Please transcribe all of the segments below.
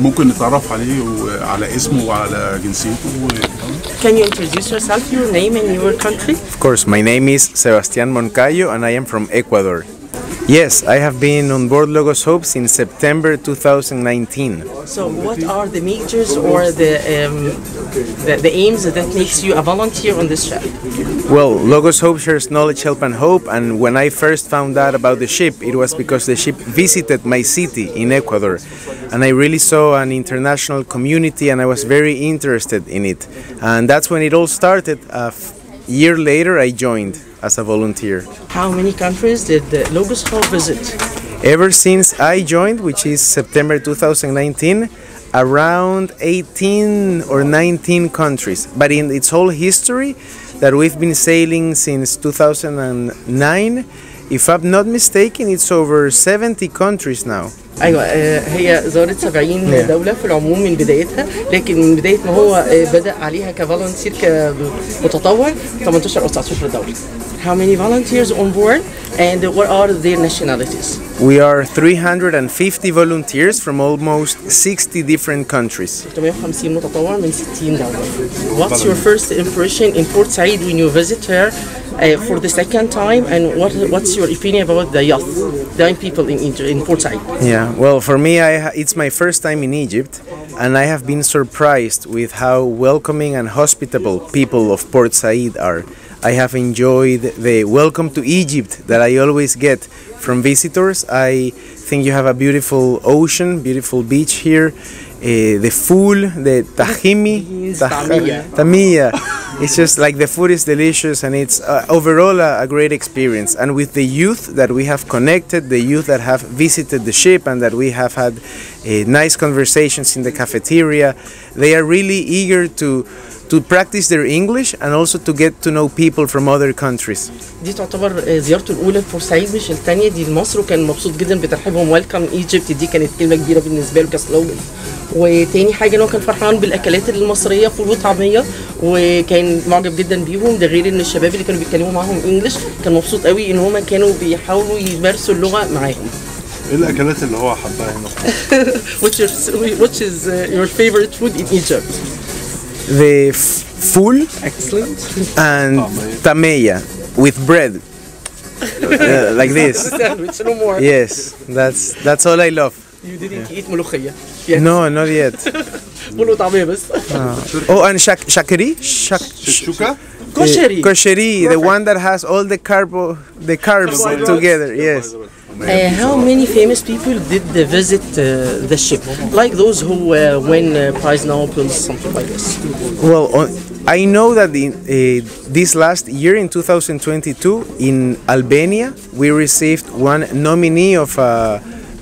ممكن نتعرف عليه وعلى اسمه وعلى جنسيته Can you introduce yourself, your name and your country? Of course, my name is Sebastián Moncayo and I am from Ecuador. Yes, I have been on board Logos Hope since September 2019. So, what are the majors or the, um, the the aims that makes you a volunteer on this ship? Well, Logos Hope shares knowledge, help, and hope. And when I first found out about the ship, it was because the ship visited my city in Ecuador. And I really saw an international community and I was very interested in it. And that's when it all started. A year later, I joined as a volunteer. How many countries did the Logos Hope visit? Ever since I joined, which is September 2019, around 18 or 19 countries. But in its whole history, that we've been sailing since 2009, if I'm not mistaken, it's over 70 countries now. أيوه آه، هي زارت 70 دوله في العموم من بدايتها لكن من بدايه ما هو آه، بدا عليها كفولنتير كمتطوع 18 أو 19 دوله How many volunteers on board and what are their nationalities? We are 350 volunteers from almost 60 different countries. 350 متطوع من 60 دولة. What's your first impression in Port Said when you visit her uh, for the second time and what what's your opinion about the youth, the young people in in Port Said? Yeah, well, for me, I it's my first time in Egypt, and I have been surprised with how welcoming and hospitable people of Port Said are. I have enjoyed the welcome to Egypt that I always get from visitors. I think you have a beautiful ocean, beautiful beach here. Uh, the food, the tahimi, Means tah- tamia. tamia. It's just like the food is delicious and it's uh, overall a, a great experience. And with the youth that we have connected, the youth that have visited the ship and that we have had uh, nice conversations in the cafeteria, they are really eager to to practice their English and also to get to know people from other countries. دي تعتبر آه، زيارته الاولى لبورسعيد مش الثانيه دي لمصر وكان مبسوط جدا بترحيبهم ويلكم ايجيبت دي كانت كلمه كبيره بالنسبه له كسلوجن وتاني حاجه ان هو كان فرحان بالاكلات المصريه فول وطعميه وكان معجب جدا بيهم ده غير ان الشباب اللي كانوا بيتكلموا معاهم انجلش كان مبسوط قوي ان هم كانوا بيحاولوا يمارسوا اللغه معاهم ايه الاكلات اللي هو حبها هنا which is which is uh, your favorite food in Egypt the full Excellent. and oh, tamaya with bread. uh, like this. No more. Yes, that's that's all I love. You didn't yeah. eat mulukhia. Yes. No, not yet. بس. Ah. Oh, and shak shakiri? Shak shuka? Kosheri. Eh, kosheri, the one that has all the carbo, the carbs together. Yes. Uh, how many famous people did they visit uh, the ship? Like those who uh, win uh, prize Nobel, something like this. Well, on, I know that in, eh, this last year, in 2022, in Albania, we received one nominee of. Uh,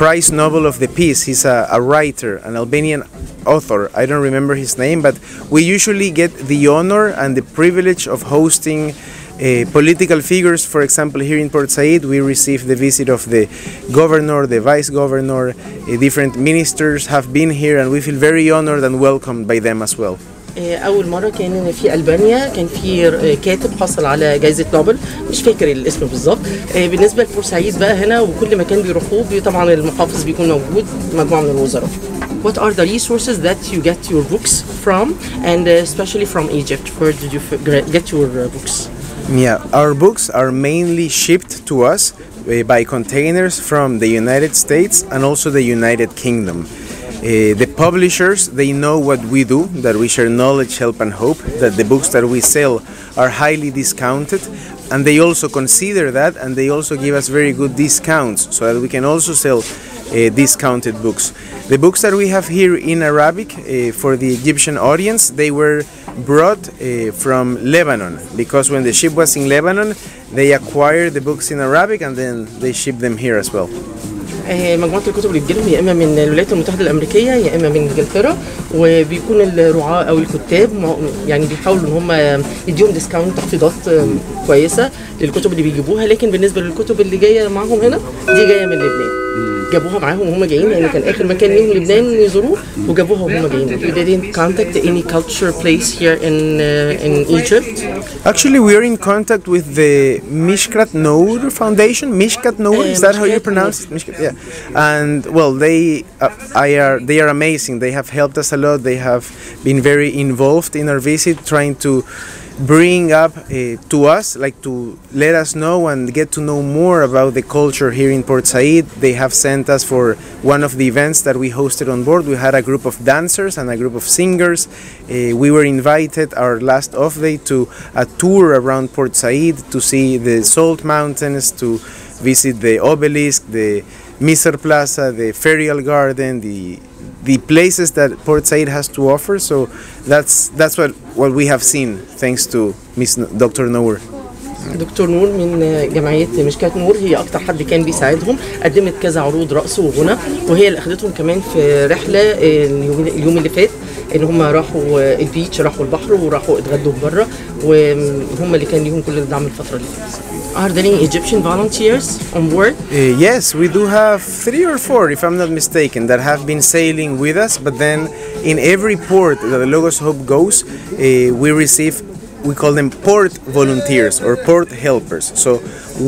Prize Nobel of the Peace. He's a, a writer, an Albanian author. I don't remember his name, but we usually get the honor and the privilege of hosting. Uh, political figures, for example, here in Port Said, we received the visit of the governor, the vice governor, uh, different ministers have been here, and we feel very honored and welcomed by them as well. آه، أول مرة كان في ألبانيا كان في آه، كاتب حصل على جائزة نوبل مش فاكر الاسم بالظبط آه، بالنسبة لبورسعيد بقى هنا وكل مكان بيروحوه بي- طبعا المحافظ بيكون موجود مجموعة من الوزراء. What are the resources that you get your books from and uh, especially from Egypt? Where did you get your uh, books? Yeah, our books are mainly shipped to us uh, by containers from the United States and also the United Kingdom. Uh, the publishers they know what we do that we share knowledge help and hope that the books that we sell are highly discounted and they also consider that and they also give us very good discounts so that we can also sell uh, discounted books. The books that we have here in arabic uh, for the egyptian audience they were brought uh, from lebanon because when the ship was in lebanon they acquired the books in arabic and then they shipped them here as well آه، مجموعة الكتب اللي بتجيلهم يا إما من الولايات المتحدة الأمريكية يا إما من إنجلترا وبيكون الرعاة أو الكتاب يعني بيحاولوا إن هم يديهم ديسكاونت تخفيضات آه، كويسة للكتب اللي بيجيبوها. لكن بالنسبة للكتب اللي جاية معاهم هنا دي جاية من لبنان. جابوها معاهم وهم جايين لان كان اخر مكان ليهم لبنان يزوروه وجابوها وهم جايين you didn't contact any culture place here in uh, in Egypt Actually, we are in contact with the Mishkat Noor Foundation. Mishkat Noor, Uh, is that how you Mishkat pronounce it? Mishkat, yeah. And well, they, uh, I are, they are amazing. They have helped us a lot. They have been very involved in our visit, trying to bring up uh, to us, like to let us know and get to know more about the culture here in Port Said. They have sent us for one of the events that we hosted on board. We had a group of dancers and a group of singers. Uh, we were invited our last off day to a tour around Port Said to see the Salt Mountains, to visit the obelisk, the Misr Plaza, the Ferial Garden, the the places that Port Said has to offer. So that's that's what what we have seen thanks to Miss N- Dr. Noor. دكتور نور من جمعيه مشكات نور هي اكتر حد كان بيساعدهم قدمت كذا عروض رقص وغنى وهي اللي اخدتهم كمان في رحله اليوم اليوم اللي فات ان هم راحوا البيتش راحوا البحر وراحوا اتغدوا بره وهم اللي كان ليهم كل الدعم الفترة اللي فاتت Are there any Egyptian volunteers on board? Uh, yes, we do have three or four, if I'm not mistaken, that have been sailing with us. But then, in every port that the Logos Hope goes, uh, we receive, we call them port volunteers or port helpers. So,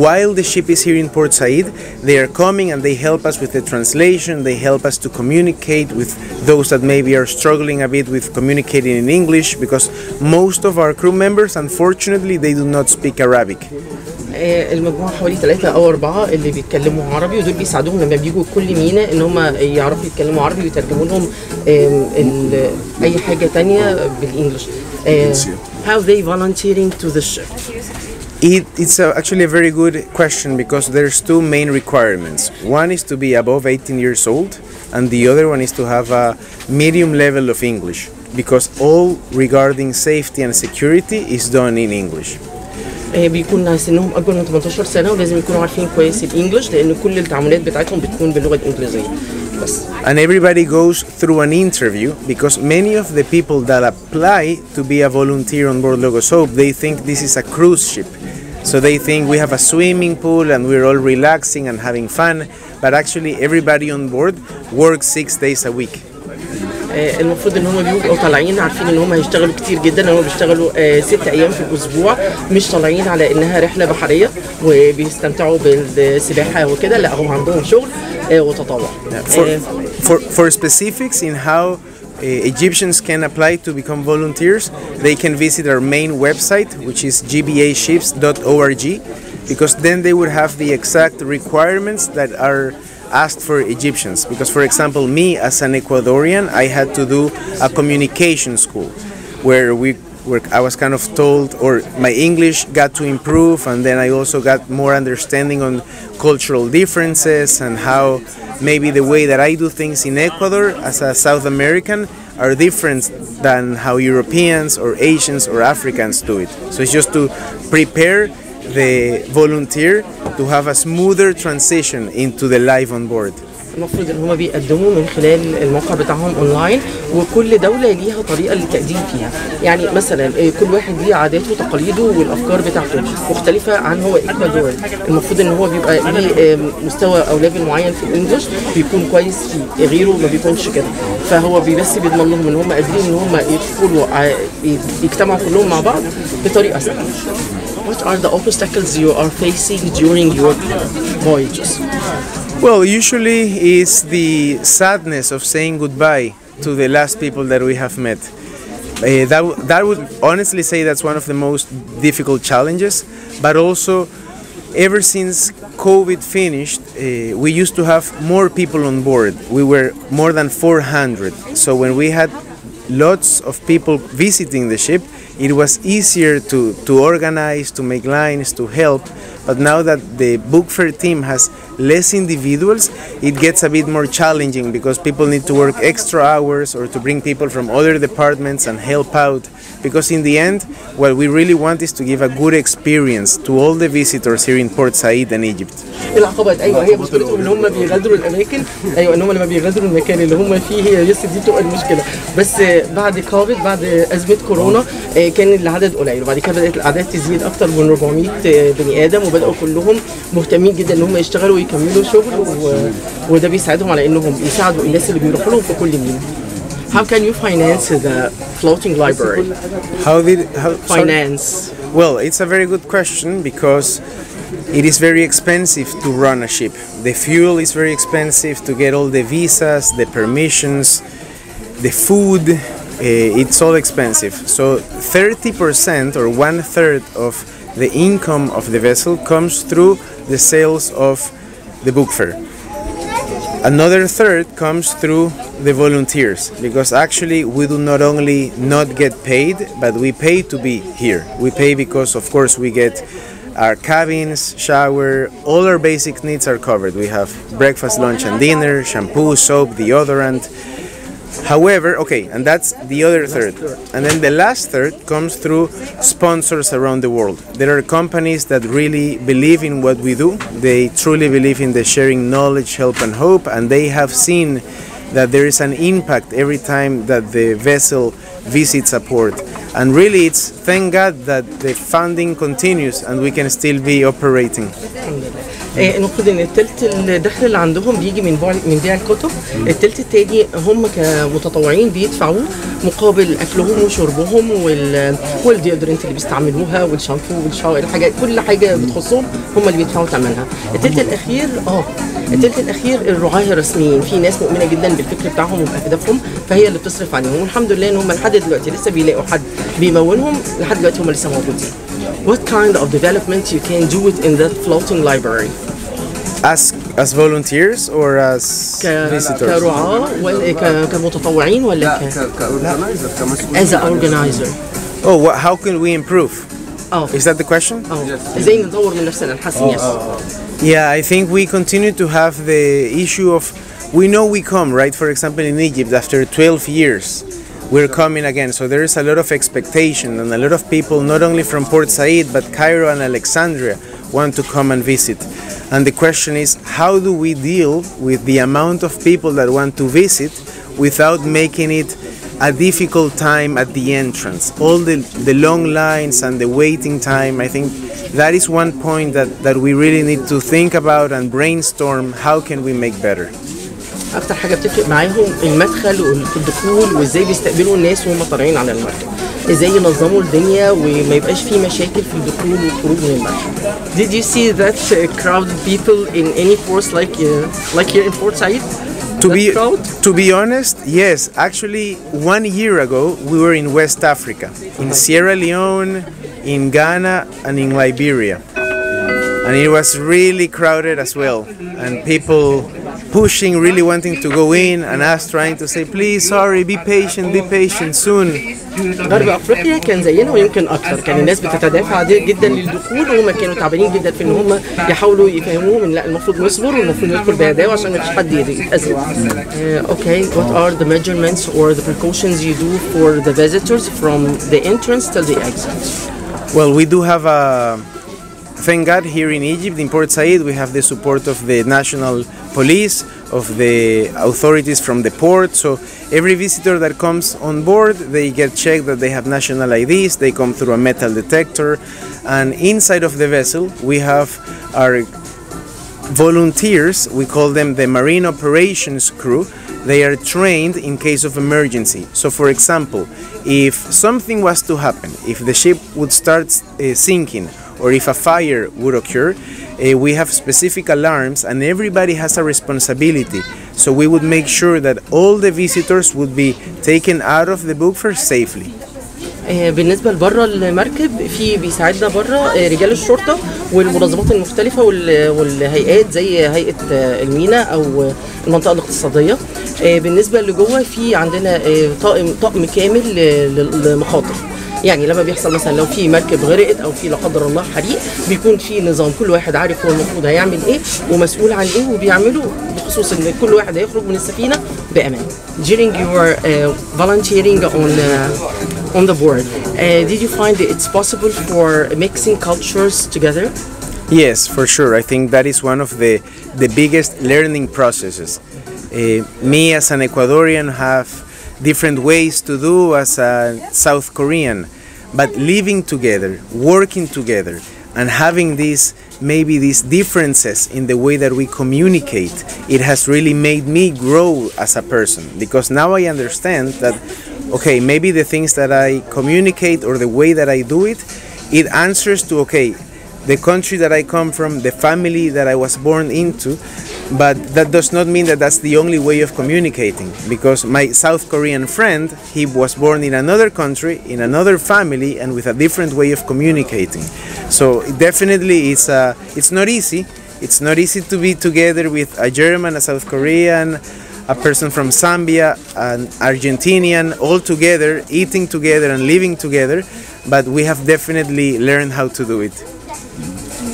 while the ship is here in Port Said, they are coming and they help us with the translation. They help us to communicate with those that maybe are struggling a bit with communicating in English, because most of our crew members, unfortunately, they do not speak Arabic. آه، المجموعه حوالي ثلاثة او اربعة اللي بيتكلموا عربي ودول بيساعدوهم لما بيجوا كل مينا ان هم يعرفوا يتكلموا عربي ويترجموا لهم آم، ال- اي حاجه تانية بالانجلش آه، how they volunteering to the ship It, it's a, actually a very good question because there's two main requirements. One is to be above 18 years old, and the other one is to have a medium level of English because all regarding safety and security is done in English. آه، بيكون سنهم اكبر من 18 سنه ولازم يكونوا عارفين كويس الانجلش لان كل التعاملات بتاعتهم بتكون باللغه الانجليزيه بس and everybody goes through an interview because many of the people that apply to be a volunteer on board Logos Hope, they think this is a cruise ship. So they think we have a swimming pool and we're all relaxing and having fun, but actually everybody on board works six days a week. آه، المفروض ان هم بيبقوا طالعين عارفين ان هم هيشتغلوا كتير جدا ان هم بيشتغلوا آه، ست أيام في الأسبوع مش طالعين على انها رحله بحريه وبيستمتعوا بالسباحه وكده لا هم عندهم شغل آه، وتطوع For, آه، for, for specifics in how uh, Egyptians can apply to become volunteers, they can visit our main website, which is gbaships.org, because then they would have the exact requirements that are asked for Egyptians. Because, for example, me as an Ecuadorian, I had to do a communication school where we where I was kind of told, or my English got to improve, and then I also got more understanding on cultural differences and how maybe the way that I do things in Ecuador as a South American are different than how Europeans or Asians or Africans do it. So it's just to prepare the volunteer to have a smoother transition into the life on board. المفروض إن هم بيقدموا من خلال الموقع بتاعهم اونلاين وكل دولة ليها طريقة للتقديم فيها. يعني مثلا آه، كل واحد ليه عاداته وتقاليده والأفكار بتاعته. مختلفة عن هو اكوادور المفروض إن هو بيبقى ليه آه، مستوى أو ليفل معين في الانجليش بيكون كويس فيه غيره ما بيكونش كده. فهو بس بيضمن لهم إن هم قادرين إن هم يدخلوا يجتمعوا كلهم مع بعض بطريقة سهله What are the obstacles you are facing during your voyages? Well, usually it's the sadness of saying goodbye to the last people that we have met. Uh, that, that would honestly say that's one of the most difficult challenges, but also ever since COVID finished, uh, we used to have more people on board. We were more than 400. So when we had lots of people visiting the ship, it was easier to, to organize, to make lines, to help. But now that the book fair team has less individuals, it gets a bit more challenging because people need to work extra hours or to bring people from other departments and help out. Because in the end, what we really want is to give a good experience to all the visitors here in Port Said and Egypt. العقبات ايوه هي مشكلتهم ان هم بيغادروا الاماكن ايوه ان هم لما بيغادروا المكان اللي هم فيه هي يس دي بتبقى المشكله بس بعد كوفيد بعد ازمه كورونا آه، كان العدد قليل وبعد كده بدات الاعداد تزيد اكتر من 400 بني ادم وبداوا كلهم مهتمين جدا ان هم يشتغلوا يكملوا شغل و... وده بيساعدهم على انهم يساعدوا الناس اللي بيروحوا لهم في كل مينا How can you finance the floating library? How did how sorry? Finance. Well, it's a very good question because it is very expensive to run a ship. The fuel is very expensive to get all the visas, the permissions, the food. eh, it's all expensive. So 30% or one third of the income of the vessel comes through the sales of the book fair. Another third comes through the volunteers because actually we do not only not get paid but we pay to be here. We pay because of course we get our cabins, shower, all our basic needs are covered. We have breakfast, lunch and dinner, shampoo, soap, deodorant. However, okay, and that's the other third. And then the last third comes through sponsors around the world. There are companies that really believe in what we do. They truly believe in the sharing knowledge, help, and hope, and they have seen that there is an impact every time that the vessel visits a port. And really, it's thank God that the funding continues and we can still be operating. آه، المفروض إن التلت الدخل اللي عندهم بيجي من بيع من بيع الكتب. التلت التاني هم كمتطوعين بيدفعوه مقابل أكلهم وشربهم وال والديودرنت اللي بيستعملوها والشامبو والشاور الحاجات كل حاجة بتخصهم هم اللي بيدفعوا ثمنها. التلت الأخير آه التلت الأخير الرعاة الرسميين. في ناس مؤمنة جدا بالفكر بتاعهم وبأهدافهم فهي اللي بتصرف عليهم. والحمد لله إن هم لحد دلوقتي لسه بيلاقوا حد بيمولهم لحد دلوقتي هم لسه موجودين. What kind of development you can do it in that floating library? As, as volunteers or as ك- visitors? كرعاة ولا ك- كمتطوعين ولا ك كاورجنايزر كمسؤول as an organizer Oh, what, how can we improve? اه Is that the question? اه ازاي نطور من نفسنا نحسن يس Yeah, I think we continue to have the issue of we know we come, right? For example, in Egypt, after 12 years, we're coming again. So there is a lot of expectation, and a lot of people, not only from Port Said, but Cairo and Alexandria, want to come and visit. And the question is, how do we deal with the amount of people that want to visit without making it a difficult time at the entrance? All the, the long lines and the waiting time, I think that is one point that, that we really need to think about and brainstorm how can we make better. أكتر حاجة بتفرق معاهم المدخل والدخول وازاي بيستقبلوا الناس وهم طالعين على المركب إزاي ينظموا الدنيا وما يبقاش في مشاكل في الدخول والخروج من المركب Did you see that uh, crowded people in any force like uh, like here in Port Said? To That be crowd? to be honest, yes. Actually, one year ago we were in West Africa, in Sierra Leone, in Ghana, and in Liberia, and it was really crowded as well, and people pushing, really wanting to go in, and us trying to say, "Please, sorry, be patient, be patient, soon." غرب افريقيا كان زينا ويمكن اكثر كان الناس بتتدافع دي- جدا للدخول وهم كانوا تعبانين جدا في ان هم يحاولوا يفهموهم ان لا المفروض نصبر والمفروض ندخل بهداوه عشان ما فيش حد يتاذى. Uh, okay, what are the measurements or the precautions you do for the visitors from the entrance till the exit? Well, we do have a. Thank God, here in Egypt, in Port Said, we have the support of the national police, of the authorities from the port. So every visitor that comes on board, they get checked that they have national IDs. They come through a metal detector, and inside of the vessel, we have our volunteers, we call them the marine operations crew. They are trained in case of emergency. So, for example, if something was to happen, if the ship would start uh, sinking, or if a fire would occur, uh, we have specific alarms and everybody has a responsibility. So, we would make sure that all the visitors would be taken out of the book for safely. آه، بالنسبه لبره المركب في بيساعدنا بره آه، رجال الشرطه والمنظمات المختلفه وال- والهيئات زي هيئه آه، المينا او آه، المنطقه الاقتصاديه آه، بالنسبه اللي جوه في عندنا آه، طاقم طقم كامل ل- للمخاطر يعني لما بيحصل مثلا لو في مركب غرقت أو في لا قدر الله حريق بيكون في نظام كل واحد عارف هو المفروض هيعمل إيه ومسؤول عن إيه وبيعمله بخصوص ان كل واحد هيخرج من السفينه بامان. During your uh, volunteering on uh, on the board, uh, did you find it's possible for mixing cultures together? Yes, for sure. I think that is one of the the biggest learning processes. Uh, me as an Ecuadorian have different ways to do as a South Korean, but living together, working together, and having this maybe these differences in the way that we communicate, it has really made me grow as a person. Because now I understand that okay, maybe the things that I communicate or the way that I do it, it answers to okay, the country that I come from, the family that I was born into, but that does not mean that that's the only way of communicating because my South Korean friend, he was born in another country, in another family and with a different way of communicating. So definitely it's uh, it's not easy. It's not easy to be together with a German, a South Korean, a person from Zambia, an Argentinian, all together, eating together and living together, but we have definitely learned how to do it.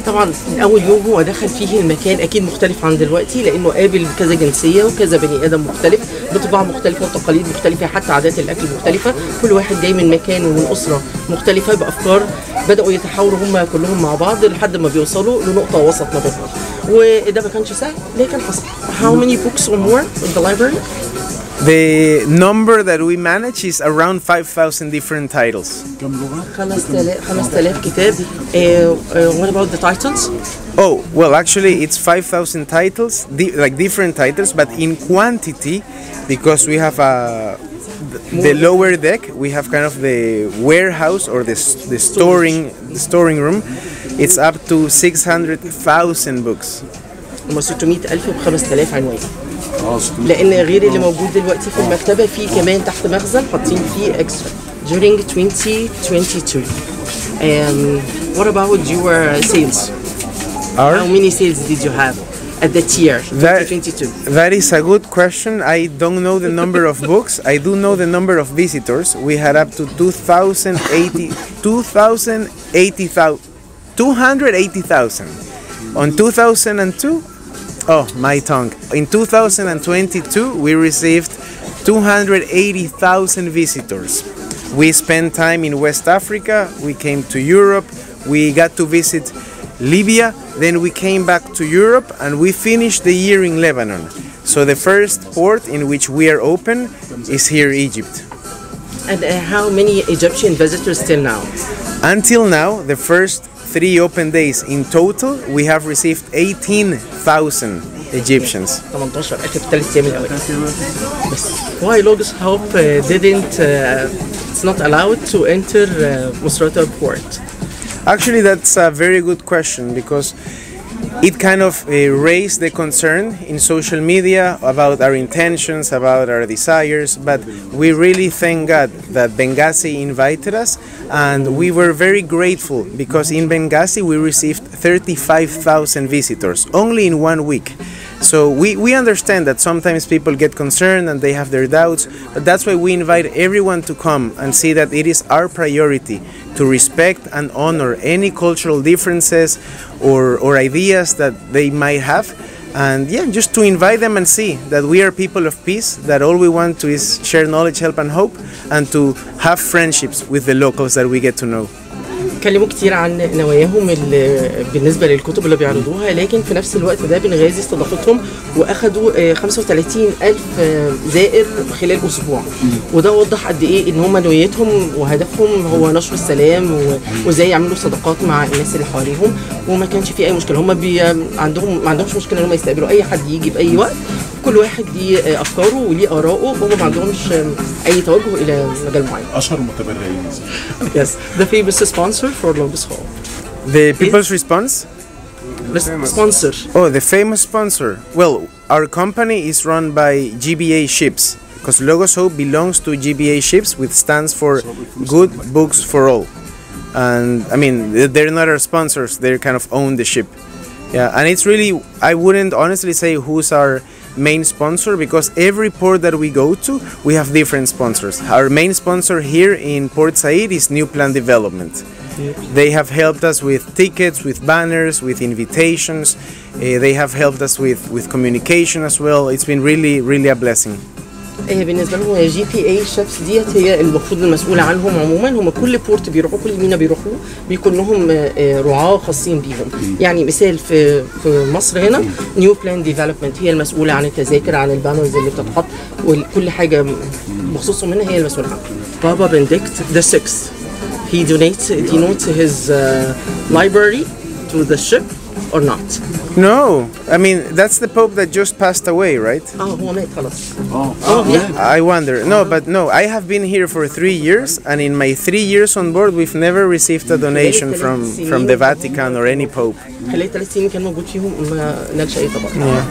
طبعا أول يوم هو دخل فيه المكان أكيد مختلف عن دلوقتي لأنه قابل كذا جنسية وكذا بني آدم مختلف بطباع مختلفة وتقاليد مختلفة حتى عادات الأكل مختلفة. كل واحد جاي من مكان ومن أسرة مختلفة بأفكار بدأوا يتحاوروا هم كلهم مع بعض لحد ما بيوصلوا لنقطة وسط ما بينهم. وده ما كانش سهل لكن حصل. How many books or more in the library? The number that we manage is around 5,000 different titles. كم لغه؟ 5000 5000 كتاب uh, uh, What about the titles? Oh, well, actually, it's 5,000 titles, di- like different titles, but in quantity, because we have a. The lower deck, we have kind of the warehouse or the, s- the storing the storing room. It's up to 600,000 books. هم 600000 ب 5000 عنوان اه 600 لان غير اللي موجود دلوقتي في المكتبه في كمان تحت مخزن حاطين فيه اكسترا during 2022 um, what about your sales how Our, many sales did you have at that year That- 2022 that is a good question. I don't know the number of books. I do know the number of visitors. We had up to 2,080 2,080,000 280,000. On 2002, oh, my tongue. In 2022, we received 280,000 visitors. We spent time in West Africa, we came to Europe, we got to visit Libya, then we came back to Europe and we finished the year in Lebanon. So the first port in which we are open is here, Egypt. and uh, how many Egyptian visitors till now Until now, the first three open days. In total, we have received 18,000 Egyptians. Why Logos Hope uh, didn't, uh, it's not allowed to enter uh, Misrata port? Actually, that's a very good question because it kind of uh, raised the concern in social media about our intentions, about our desires. But we really thank God that Benghazi invited us, and we were very grateful because in Benghazi we received 35,000 visitors only in one week. So we, we understand that sometimes people get concerned and they have their doubts, but that's why we invite everyone to come and see that it is our priority to respect and honor any cultural differences or, or ideas that they might have. And yeah, just to invite them and see that we are people of peace, that all we want to is share knowledge, help, and hope, and to have friendships with the locals that we get to know. اتكلموا كتير عن نواياهم بالنسبة للكتب اللي بيعرضوها لكن في نفس الوقت ده بنغازي استضافتهم وأخدوا آه، 35 ألف آه، زائر خلال أسبوع. وده وضح قد إيه إن هم نوايتهم وهدفهم هو نشر السلام وإزاي يعملوا صداقات مع الناس اللي حواليهم وما كانش في أي مشكلة. هم بي عندهم ما عندهمش مشكلة إن هم يستقبلوا أي حد يجي في اي وقت. كل واحد ليه آه، افكاره وليه اراءه هم ما عندهمش آه، اي توجه الى مجال معين اشهر متبرعين Yes, the famous sponsor for Logos Hall. The people's response? The sponsor. Oh, the famous sponsor. Well, our company is run by GBA Ships because Logos Hope belongs to GBA Ships, which stands for Good Books for All. And I mean, th- they're not our sponsors; they kind of own the ship. Yeah, and it's really I wouldn't honestly say who's our main sponsor because every port that we go to, we have different sponsors. Our main sponsor here in Port Said is New Plan Development. They have helped us with tickets, with banners, with invitations. Uh, they have helped us with, with communication as well. It's been really, really a blessing. آه، بالنسبة لهم جي بي اي شيفs ديت هي المفروض المسؤولة عنهم عموما. هم كل بورت بيروحوا كل مينا بيروحوا بيكون لهم آه، آه، رعاة خاصين بيهم. يعني مثال في في مصر هنا نيو بلان ديفلوبمنت هي المسؤولة عن التذاكر عن البانرز اللي بتتحط وكل حاجة بخصوصهم منها هي المسؤولة عنها. بابا بنديكت ذا 6 he donates he donates his uh, to the ship. or not? No, I mean that's the Pope that just passed away, right? Oh, Oh, oh, oh yeah. I wonder. No, but no, I have been here for three years, and in my three years on board, we've never received a donation from from the Vatican or any Pope. Yeah.